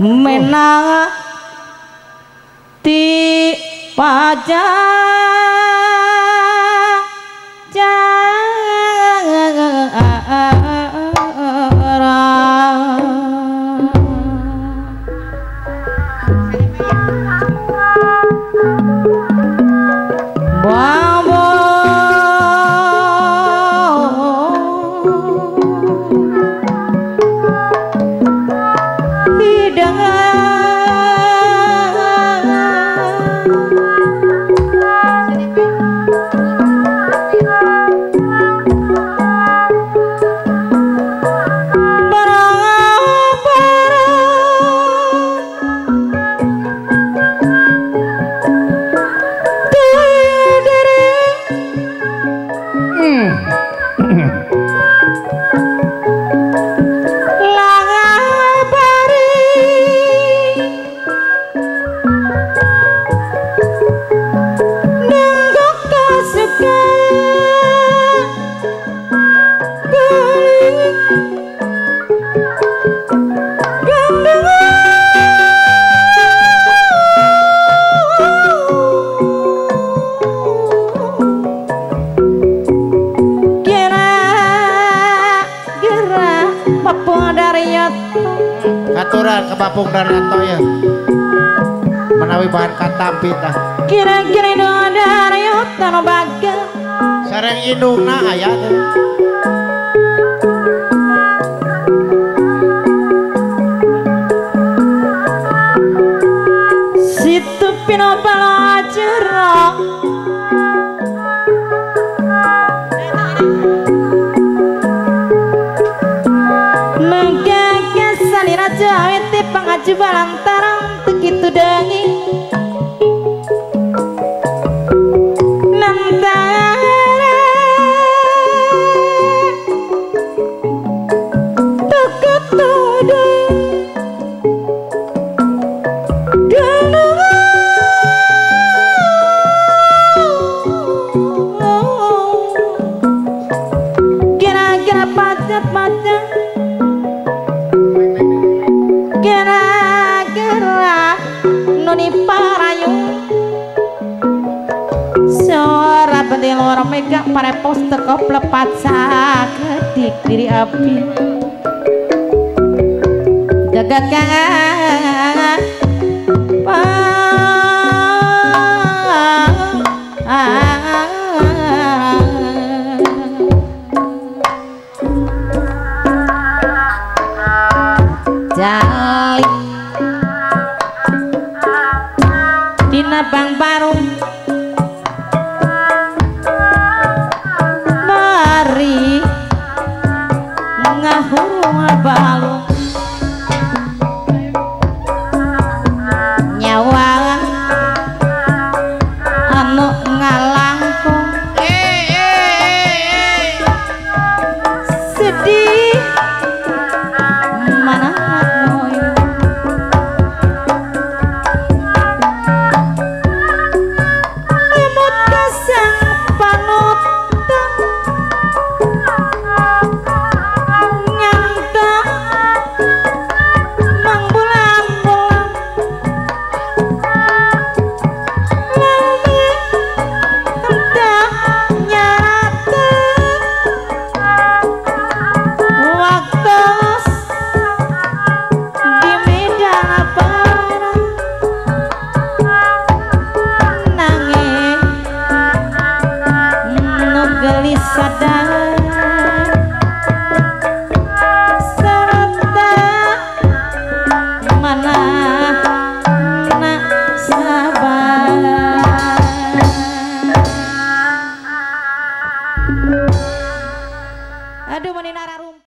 menang ti pajak Mm. Karyat ke kepapung dan ya. Menawi bahan katampita Kira-kira doa daryot no baga. Sareng indung na ayat. ngaji balang tarang begitu daging. nganti lara megak parepos teko plepat saged diri api dagak kangen abalo